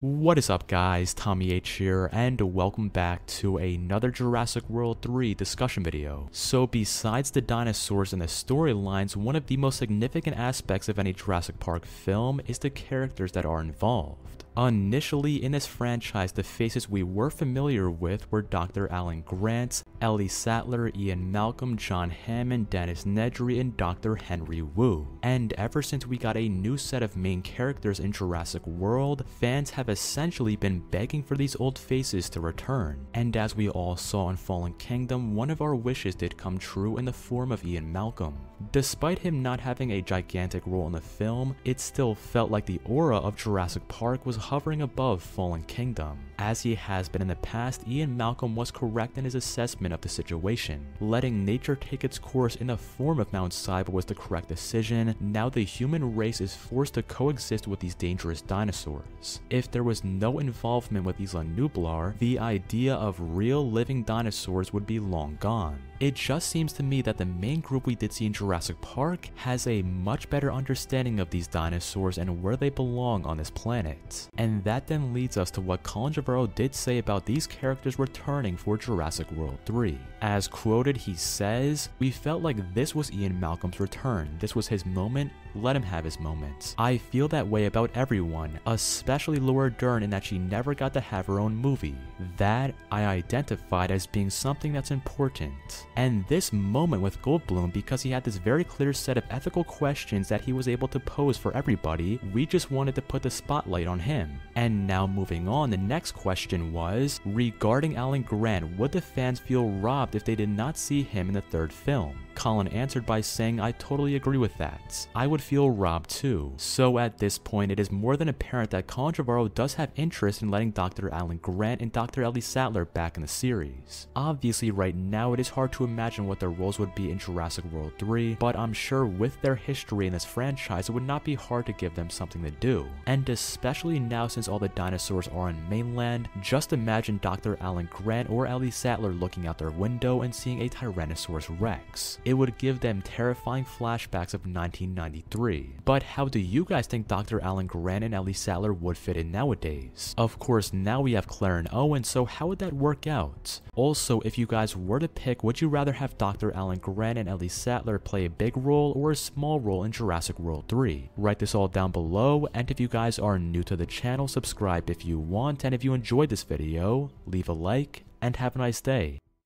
What is up guys, Tommy H here, and welcome back to another Jurassic World 3 discussion video. So besides the dinosaurs and the storylines, one of the most significant aspects of any Jurassic Park film is the characters that are involved. Initially in this franchise, the faces we were familiar with were Dr. Alan Grant, Ellie Sattler, Ian Malcolm, John Hammond, Dennis Nedry, and Dr. Henry Wu. And ever since we got a new set of main characters in Jurassic World, fans have essentially been begging for these old faces to return. And as we all saw in Fallen Kingdom, one of our wishes did come true in the form of Ian Malcolm. Despite him not having a gigantic role in the film, it still felt like the aura of Jurassic Park was hovering above Fallen Kingdom. As he has been in the past, Ian Malcolm was correct in his assessment of the situation. Letting nature take its course in the form of Mount Sibo was the correct decision. Now the human race is forced to coexist with these dangerous dinosaurs. If there was no involvement with Isla Nublar, the idea of real living dinosaurs would be long gone. It just seems to me that the main group we did see in Jurassic Park has a much better understanding of these dinosaurs and where they belong on this planet. And that then leads us to what Colin Trevorrow did say about these characters returning for Jurassic World 3. As quoted, he says, We felt like this was Ian Malcolm's return. This was his moment, let him have his moments. I feel that way about everyone, especially Laura Dern in that she never got to have her own movie. That I identified as being something that's important. And this moment with Goldblum, because he had this very clear set of ethical questions that he was able to pose for everybody, we just wanted to put the spotlight on him. And now moving on, the next question was, regarding Alan Grant, would the fans feel robbed if they did not see him in the third film? Colin answered by saying, I totally agree with that. I would feel robbed too. So at this point, it is more than apparent that Colin Trevorrow does have interest in letting Dr. Alan Grant and Dr. Ellie Sattler back in the series. Obviously, right now, it is hard to imagine what their roles would be in Jurassic World 3, but I'm sure with their history in this franchise, it would not be hard to give them something to do. And especially now since all the dinosaurs are on mainland, just imagine Dr. Alan Grant or Ellie Sattler looking out their window and seeing a Tyrannosaurus Rex it would give them terrifying flashbacks of 1993. But how do you guys think Dr. Alan Grant and Ellie Sattler would fit in nowadays? Of course, now we have Claire and Owen, so how would that work out? Also, if you guys were to pick, would you rather have Dr. Alan Grant and Ellie Sattler play a big role or a small role in Jurassic World 3? Write this all down below, and if you guys are new to the channel, subscribe if you want, and if you enjoyed this video, leave a like, and have a nice day.